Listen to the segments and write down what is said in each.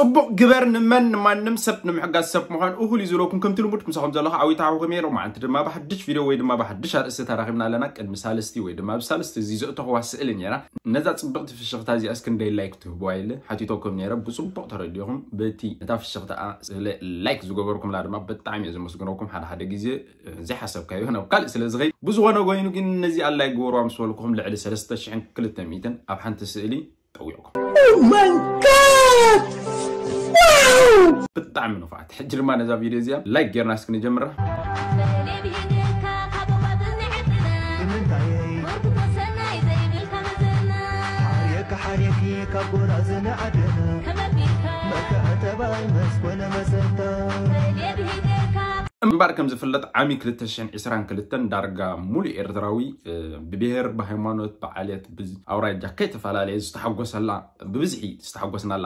صبو جبرن نمن نمن نمسب نمحق سب محن أهل يزوركم كم تلو بدكم سخم زلها عوي تعو غمير وما عن ما بحدش فيديو ويد ما بحدش هذا استراخمنا لنا كان استي ويد ما بسال استي زي زقته هو سئل يرا نزات صبقت في الشغطة زي أسكن دي لايك تهبوايل حتي توكم نيرا بصبق ترى اليوم بتي نتا في الشغطة لايك زوجوركم لارما بتعمي إذا مسكنوكم حد حد جزء زي حسب كايو هنا وقال سلا زغي بزوانا قوينو كن نزي على لايك يقوروا مسولكم لعلي سلستش عن كل التميتن أبحث تسئلي تويكم Oh my god! ብጣዕሚ ንፋዓት ሕጂ ድማ ነዛ ቪድዮ እዚኣ ላይክ ጌርና እስክንጀምራ እምበር ከም ዝፍለጥ ዓሚ 222 ዳርጋ ሙሉእ ኤርትራዊ ብብሄር ብሃይማኖት ብዓልየት ኣውራጃ ከይተፈላለየ ዝተሓጎሰላ ብብዝሒ ዝተሓጎስናላ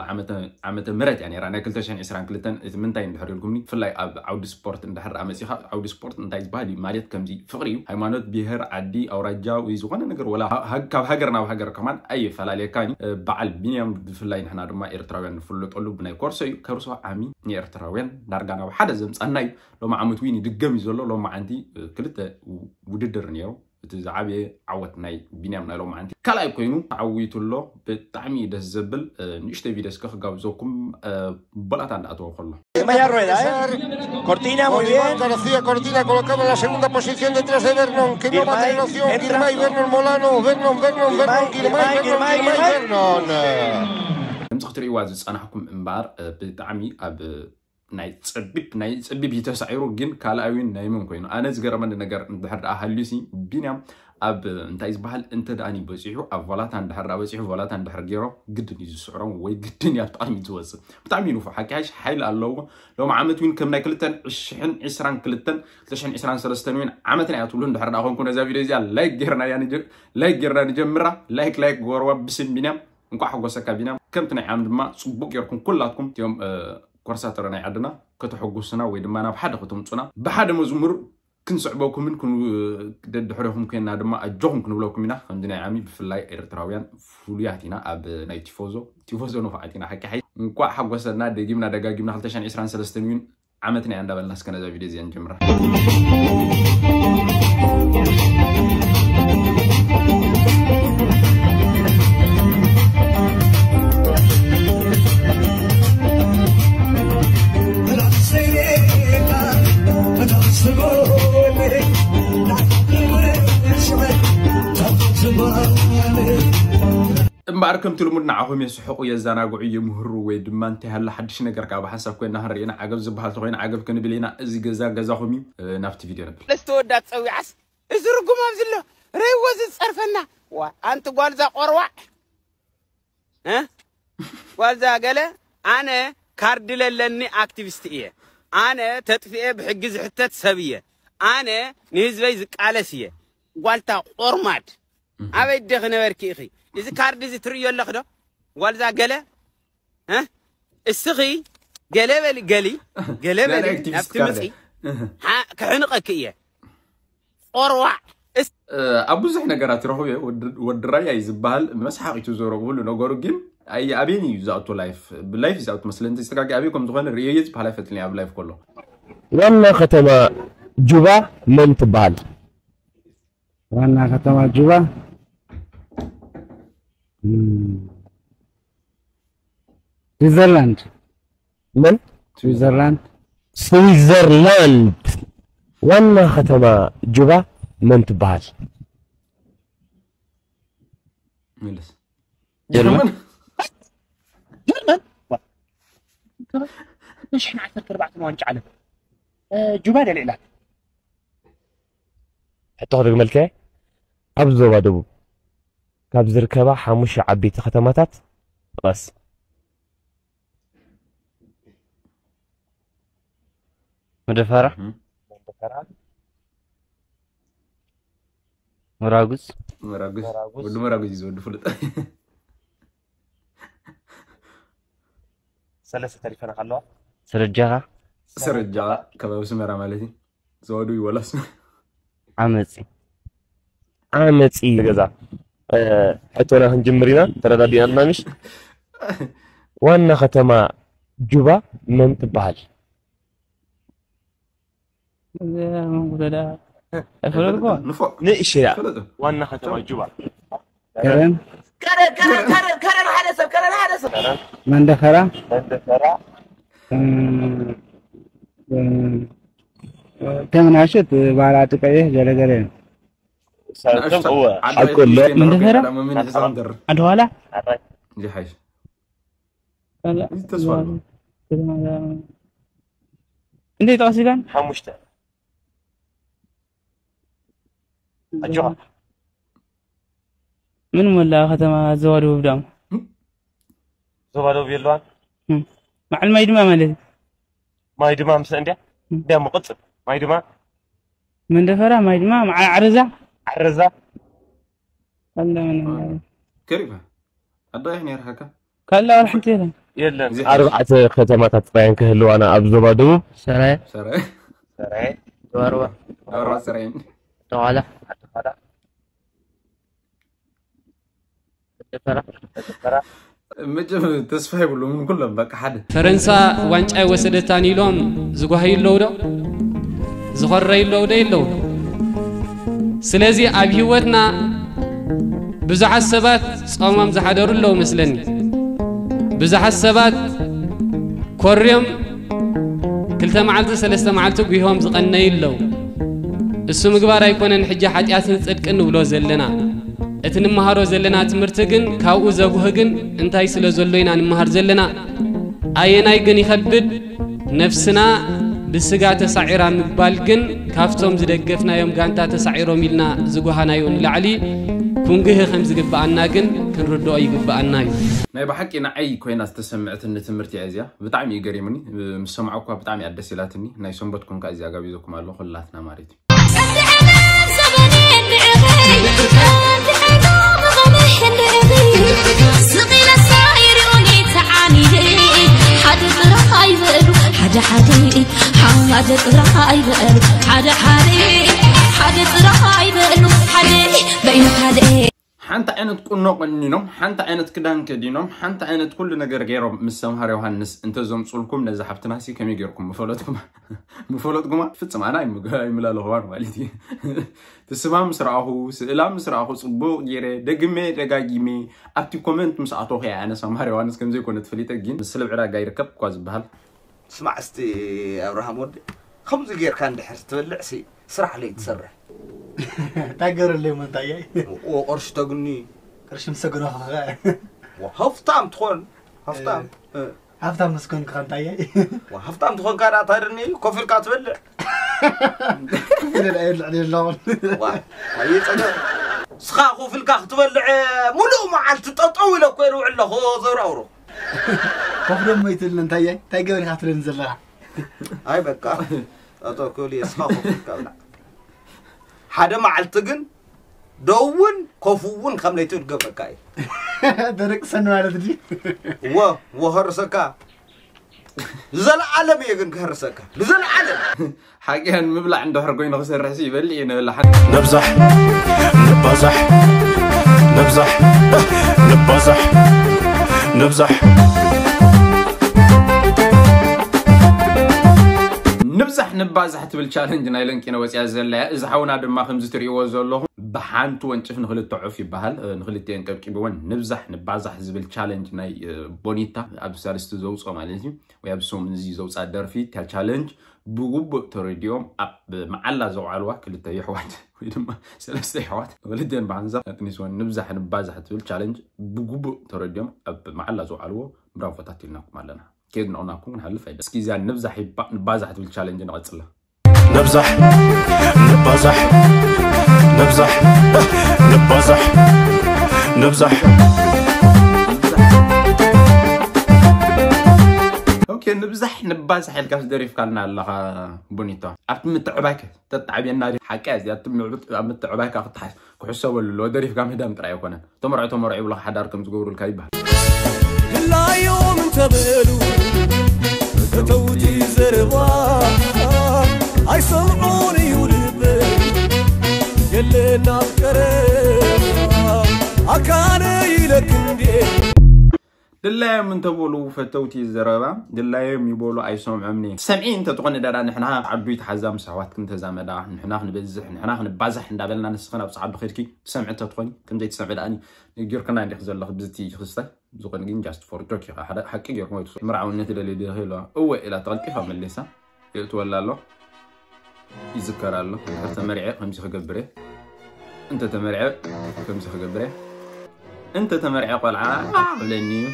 ዓመተ ምረት እያ ነራ ናይ 222 እቲ ምንታይ እንድሕር ኢልኩምኒ ብፍላይ ኣብ ዓውዲ ስፖርት እንድሕር ኣመፂኻ ዓውዲ ስፖርት እንታይ ዝበሃል እዩ ማለት ከምዚ ፍቅሪ እዩ ሃይማኖት ብሄር ዓዲ ኣውራጃ ወይ ዝኾነ ነገር ወላ ካብ ሃገር ናብ ሃገር ከማን ኣይፈላለየካኒ በዓል ቢንያም ብፍላይ ንሕና ድማ ኤርትራውያን ንፍለጠሉ ብናይ ኮርሶ እዩ ከርሶ ዓሚ ንኤርትራውያን ዳርጋ ናብ ሓደ ዘምፀና እዩ ሎማ ዓመት ዊን ይድገም እዩ ዘሎ ሎማ ዓንቲ ክልተ ውድድር ነይሩ እቲ ዝዓበየ ዓወት ናይ ቢንያም ናይ ሎማ ዓንቲ ካልኣይ ኮይኑ ተዓዊቱሎ ብጣዕሚ እዩ ደስ ዘብል ንእሽተይ ቪድዮ እስከ ክጋብዘኩም ቦላታ እንዳኣተዎ ከሎ Vaya rueda, ¿eh? Cortina, muy bien. García Cortina colocado en la segunda posición detrás de Vernon, que no va a tener opción. entra. Girmay, Vernon, Molano, Vernon, Vernon, Vernon, Girmay, Girmay, Girmay, Vernon, Girmay, Girmay, Girmay. Vernon. ከምዚ ክትርእይዋ ዝፀናሕኩም እምበር ብጣዕሚ ኣብ ናይ ፀቢብ ናይ ፀቢብ እዩ ተሳዒሩ ግን ካልኣዊን ናይ ምን ኮይኑ? ኣነ ዝገረመኒ ነገር እንድሕር ደኣ ሃልዩሲ ቢንያም ኣብ እንታይ ዝበሃል እንተ ደኣኒ በፂሑ ኣብ ቮላታ እንድሕር ደኣ በፂሑ ቮላታ እንድሕር ገይሮ ግድን እዩ ዝስዕሮም ወይ ግድን እያ ብጣዕሚ እዩ ዝወፅእ። ብጣዕሚ ንፉዕ ሓቂሓሽ ሓይሊ ኣለዎ። ሎም ዓመት ዊን ከም ናይ 222 223 ዊን ዓመት ናይ ትብሉ እንድሕር ደኣ ኮንኩ ነዛ ቪድዮ እዚኣ ላይክ ጌርና እያ ንጀምራ። ላይክ ላይክ ጎርዋ ብስም ቢንያም እንኳ ሓጎሰካ ቢንያም። ከምቲ ናይ ዓም ድማ ፅቡቅ ጌርኩም ኩላትኩም እትዮም ኮርሳተሮ ናይ ዓድና ከተሐጉስና ወይ ድማ ናብ ሓደ ከተምፁና ብሓደ መዝሙር ክንስዕበኩምን ደድሕሪኹም ኮይና ድማ ኣጆኹም ክንብለኩም ኢና። ከምዚ ናይ ዓሚ ብፍላይ ኤርትራውያን ፍሉያት ኢና። ኣብ ናይ ቲፎዞ ቲፎዞ ንፋዓት ኢና። ሓቂ ሓይ እንኳ ሓጎሰና ደጊምና ደጋጊምና 223 ውን ዓመት ናይ እንዳበልና እስከ ቪድዮ እዚኣ ንጀምራ بأركم تلمون نعهم يسحق يزانا قعي مهر ويدما انت هلا حدش نقرك أبا حسب كنا هرينا عقب زبها تغين عقب كنا بلينا إزي جزا جزا همي نفت فيديو نبل لست ودات سوي عس إزرقوا ما بزله ريوز صرفنا وأنت قال ذا قروع ها قال ذا قال أنا كارد لأني أكتيفيست إيه أنا تطفئ بحجز حتى تسبيه أنا نهزبي زقالسيه قالتا قرمات أبي دخنا بركي እዚ ካርዲ እዚ ትርእዮ ኣለኽ ዶ ጓልዛ ገለ እ? እስኺ ገለ በሊ ገሊ ገለ ናይ በሊ activist ናብቲ ካርዲ። ምፅኢ ሓ- ክሕንቐኪ እየ ቆርዋዕ እስ ኣብ ብዙሕ ነገራት ይረኽቡ እየ ወዲ ራያ እዩ ዝበሃል መስሓቂቱ ዘረቡ ሁሉ ነገሩ ግን ኣይ ኣበየን እዩ ዝኣቱ ላይፍ ብላይፍ እዩ ዝኣቱ መስለ እንተ ዝተጋጊ ኣበይ ከም ዝኾነ ርእዮ እየ ዝበሃል ኣይፈትልኒ ኣብ ላይፍ ከሎ ዋና ከተማ ጁባ መን ትበሃል? ዋና ከተማ ጁባ ስዊዘርላንድ መን? ስዊዘርላንድ ስዊዘርላንድ። ዋና ከተማ ጁባ መን ትበሃል? ምልስ ጀርመን? ጀርመን ንሽሕን ዓሰርተ ኣርባዕተ ዋንጫ ዓለም ጁባ ደሊዕላ ሕቶ ክደግመልከ ኣብ ዞባ ደቡብ ካብ ዝርከባ ሓሙሽተ ዓበይቲ ከተማታት ጥቀስ። መደፈራ? መራጉዝ? መራጉዝ? ወዲ መራጉዝ እዩ ዝወዲ ፍሉጥ። ሰለስተ ተሪፈና ከለዋ ስርጃኻ ስርጃ ከባቢ ስመራ ማለት እዩ። ዘወዱ ይወላስ ዓመፂ። ዓመፂ። ገዛ ሕቶና ክንጅምር ኢና ተረዳዲና ኣለና ምሽ ዋና ከተማ ጁባ መን ትበሃል ኣይፈለጥኩ ንፎቅ ንእሽ እያ ፈለጡ ዋና ከተማ ጁባ ከረን ከረን ከረን ከረን ከረን ሓደ ሰብ ከረን ሓደ ሰብ መንደፈራ ተምናሽት ባላጥ ቀይሕ ገለገለ لا من غيره من غيره عند ولا لا إنت حمشته من ولا ختم زوالو بدام زوالو بيلوان؟ مع المايدما مالتي مايدما مسندي دام مقصب مايدما من دفرة؟ مايدما مع عرزة؟ ዓረዛ ከሪባ ኣዳይሕ ነርካካ ካላ ወላ ሓንቲ የለን የለን ኣርባዕተ ከተማታት ጥራየን ክህልዋና ኣብ ዞባ ደቡብ ሰራየ ሰራይ ሰራየ ዘዋርባ ኣራ ሰራይን ተዋላ ዓድኻዳ መንደፈራ መጀም ተስፋ ይብሉ ምን ኩሎም በቃ ሓደ ፈረንሳ ዋንጫ ወሰደታን ኢሎም ዝጓሃዩ ኣለዉ ዶ ዝኸረዩ ኣለዉ ዶ የለዉ ስለዚ ኣብ ሂወትና ብዙሓት ሰባት ጾሞም ዝሓደሩ ኣለዉ መስለኒ ብዙሓት ሰባት ኮርዮም ክልተ መዓልቲ ሰለስተ መዓልቲ ጉሆም ዝቐነዩ ኣለዉ እሱ ምግባር ኣይኮነን ሕጂ ሓጢኣትን ጽድቅን ንብሎ ዘለና እቲ ንመሃሮ ዘለና ትምህርቲ ግን ካብኡ ዘጉህ ግን እንታይ ስለ ዘሎ ኢና ንምሃር ዘለና ኣየናይ ግን ይኸብድ ነፍስና ብስጋ ተሳዒራ ምባል ግን ካብቶም ዝደገፍናዮም ጋንታ ተሳዒሮም ኢልና ዝጓሃናዮ ንላዕሊ ኩንግህ ከም ዝግብኣና ግን ክንርድኦ ይግብኣና እዩ ናይ ብሓቂ ንዓይ ኮይና ዝተሰምዐትኒ ትምህርቲ እያ እዚኣ ብጣዕሚ እዩ ገሪሙኒ ምስ ሰምዖ እኳ ብጣዕሚ እያ ደስ ኢላትኒ ናይ ሰንበት ኮንካ እዚኣ ጋቢዘኩም ኣሎ ኩላትና ማለት እዩ حدا حدي حدا تراي بقلو حدا حدي حدا تراي بقلو حدي بينو حدي حنت عينت كل نقنينهم حنت عينت كدان كدينهم حنت عينت كل نجر غيرهم مسامهر يوهانس انت زوم صولكم نزا حبتنا سي كم يغيركم مفولتكم مفولتكم فتسم أنا يمغاي ملا لهوار مالتي تسمع مسرعه سئلا مسرعه صبو غيره دغمه دغاغيمي أبتي كومنت مسعتو هي يعني أنا سامهر يوهانس كم زي كنت فليت جين سلب عراق يركب كواز بهال ስማዕ እስቲ ኣብርሃም ወዲ ከምዚ ጌርካ እንድሕር ትበልዕ ሲ ስራሕ ለይ ትሰርሕ እንታይ ገይረለይ ሞ እንታይ እየ ቅርሺ ተግኒ ቅርሺ ምሰግኖ ኸ ሃፍታም ትኾን ሃፍታም ሃብታም ምስኮንካ እንታይ እየ ሃፍታም ትኾንካ ዳ ታድኒ ኮፍ ኢልካ ትበልዕ የልዕል የለውን ኣይፀገ ስኻ ኮፍ ኢልካ ክትበልዕ ሙሉእ መዓልቲ ጠጠው ኢለ ኮይኑ ውዕለ ዘብራውሮ ኮፍ ደሞ ይትብል እንታይ እየ እንታይ ገበሪካ ትብለኒ ዘለካ ኣይ በቃ ጠጠው ክብል እየ ስኻ ኮፍ ኢልካ ብላዕ ሓደ መዓልቲ ግን ደውን ኮፍ እውን ከም ለይትብል ገበካ እዩ ደረቅ ሰኒ ማለት ድ ወ ወኸርሰካ ዘለዓለም እየ ግን ክህርሰካ ንዘለዓለም ሓቂያን ምብላዕ እንድሕር ኮይኑ ክሰርሕ ሲ ይበልዕ እየ ንበላ نبزح نبزح نبزح نبزح نبزح ንብዛሕ ንባዛሕ ትብል ቻለንጅ ናይ ለንቂነ ወፅያ ዘለያ እዚ ሓውና ድማ ከምዚ ትሪእዎ ዘለኹም ብሓንቲ ወንጭፍ ንክልተ ዑፍ ይበሃል ንክልትአን ቀብቂብዎን ንብዛሕ ንባዛሕ ዝብል ቻለንጅ ናይ ቦኒታ ኣብ ሳልስቲ ዘውፅኦ ማለት እዩ ወይ ኣብ ሶም እዚ ዘውፃ ደርፊ እታ ቻለንጅ ብግቡእ ተረዲኦም ኣብ መዓላ ዘውዓልዋ ክልተ ይሕዋት ወይ ድማ ሰለስተ ይሕዋት ንክልትአን ብሓንሳብ ኣጥኒስዎን ንብዛሕ ንባዛሕ ትብል ቻለንጅ ብግቡእ ተረዲኦም ኣብ መዓላ ዘውዓልዎ ብራፎታት ኢልናኩም ኣለና كيد نقولناكم نحلف عيد اسكي زي نبزح نبازح تبل تشالنج نغتسلا نبزح. نبزح. نبزح. نبزح نبزح أوكي نبزح نبازح الكاس دريف كالنا الله بونيتا ابت متعباك تتعب ينادي حكاز يا متعباك اختحس كحسه ولا لو دريف كام هدام ترى يكون تمرع تمرع ولا حداركم تقولوا لا ሁላዩም እንተበሉ ተተውቲ ዘረባ አይሰምዑን እዩ ልበ የለና ቀረባ ኣካነ ይለክ እንዴ ድላዮም እንተበሉ ፈተውቲ ዘረባ ድላዮም ይበሉ ኣይሰምዖምኒ ሰምዒ እንተትኾን ደዳ ንሕና ዓዱይ ተሓዛ ምስ ኣሕዋት ክንተዛመዳ ንሕና ክንበዝሕ ንሕና ክንባዛሕ እንዳበልና ንስኽን ኣብ ፀዓዱ ኸድኪ ትሰምዒ እንተትኾኒ ከምዘይትሰምዒ ድኣኒ ጌርክና እንዲክ ዘለኹ ብዝቲ ክስተ زغنجين جاست فور جوكي. حدا حكي غير مويت. مرعو النت اللي دير هيلا هو إلى ترقفها من لسا يتولى له يذكر له حتى مرعى خمسة خقبره أنت تمرعى خمسة خقبره أنت تمرعى قلعة. آه، لاني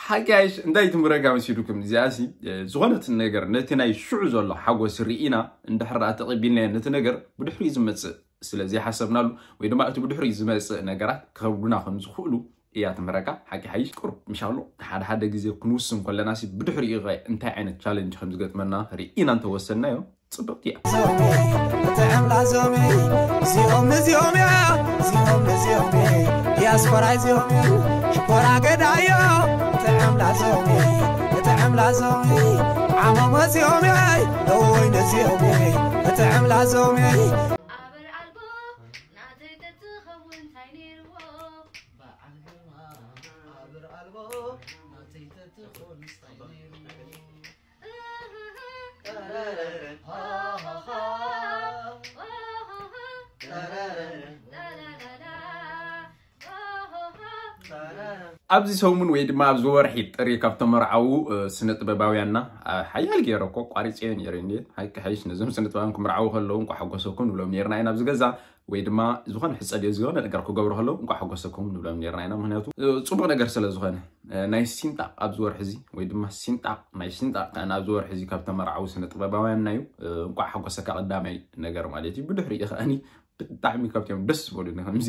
حكايش انداي تمرقع مسيركم زياسي. زغنة النجر نتناي شعو الله. حقو سرئينا اندحر اتقبين لنا نتنجر بدحري زمتس. ብድሕሪ ዝመፅእ ስለዚ ሓሰብናሉ ወይ ድማ እቲ ብድሕሪ ዝመፅእ ነገራት ክኸብዱና ከም ዝኽእሉ እያ ትምረጋ ሓቂ ሓይሽ ቁርብ ምሻሎ ሓደ ሓደ ግዜ ክንውስን ከለና ሲ ብድሕሪ ኸ እንታይ ዓይነት ቻለንጅ ከም ዝገጥመና ርኢና እንተወሰናዮ ፅብቕቲ እያ ጥዕምላ ዞሜ እዚኦም እዚኦም እያ እዚኦም እዚኦም ዲያስፖራ እዚኦም ሽኮራ ገዳዮ ጥዕምላ ዞሜ ጥዕምላ ዞሜ ዓመሞ እዚኦም እያ እወይነ እዚኦም ጥዕምላ ኣብዚ ሰሙን ወይ ድማ ኣብዚ ወርሒ ጥሪ ካብቶም መርዓዊ ስነ ሓያል ገይረ እኮ ቋሪፀ ነረ ሓይሽ ነዞም ስነ ክምርዓዊ ከለዉ እንኳ ሓጎሰኩም ንብሎም ነርና ኢና ኣብዚ ወይ ድማ ዝኾነ ሕፀድ ዝኮነ ነገር ክገብሩ ከለዉ እንኳ ሓጎሰኩም ንብሎም ነርና ኢና። ምክንያቱ ፅቡቅ ነገር ስለ ናይ ሲንጣቅ ኣብዚ ወርሒ እዚ ወይ ድማ ሲንጣቅ ናይ ሲንጣቅ ኣብዚ ወርሒ እዚ ካብቶም መርዓዊ ስነ እዩ። እንኳ ሓጎሰካ ቀዳማይ ነገር ማለት እዩ። ብድሕሪ ከዓኒ ብጣዕሚ ካብቶም ደስ ዝበሉ ከምዚ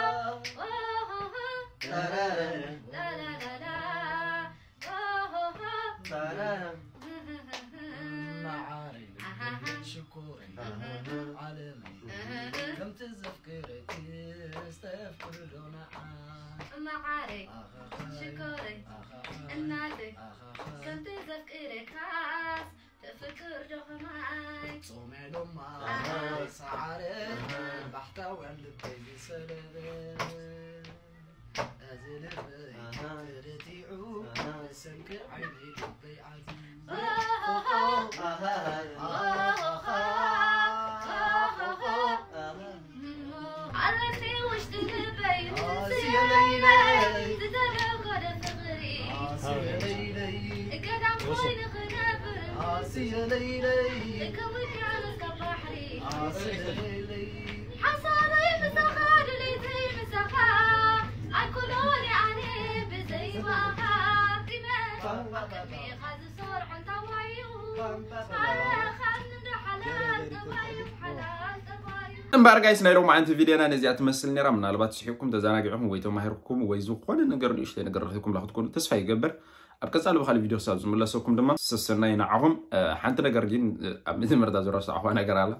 عاصية ليلي. على ليلي. حصاري لي عليه بزي غاز صور نيرو مع انت فيديو أنا نزيات تمثلني راه منالبات صحيحكم تزاناقعهم ويتو ماهركم ويزوقون نقر نشتي لكم ኣብ ቀፃሊ ብካሊእ ቪድዮ ክሳብ ዝምለሰኩም ድማ ስስናይ ንዓኹም ሓንቲ ነገር ግን ኣብ መጀመርታ ዝረሳዕኹ ነገር ኣላ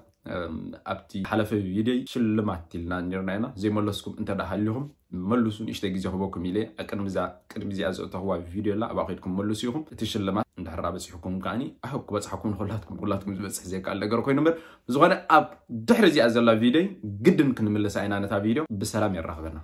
ኣብቲ ሓለፈ ቪድዮ ሽልማት ኢልና ነርና ኢና ዘይመለስኩም እንተዳሃሊኹም መልሱ ንእሽተይ ግዜ ክበኩም ኢለ ቅድሚ እዚኣ ዘእተኽዋ ቪድዮ ላ ኣብኣ ከድኩም መልሱ ኢኹም እቲ ሽልማት እንድሕር በፂሕኩም ከዓኒ ኣሁ ክበፅሓኩም ኩላትኩም ኩላትኩም ዝበፅሕ ዘይከኣል ነገር ኮይኑ እምበር ዝኾነ ኣብ ድሕሪ እዚኣ ዘላ ቪድዮ ግድን ክንምለሳ ኢና ነታ ቪድዮ ብሰላም የራኽበና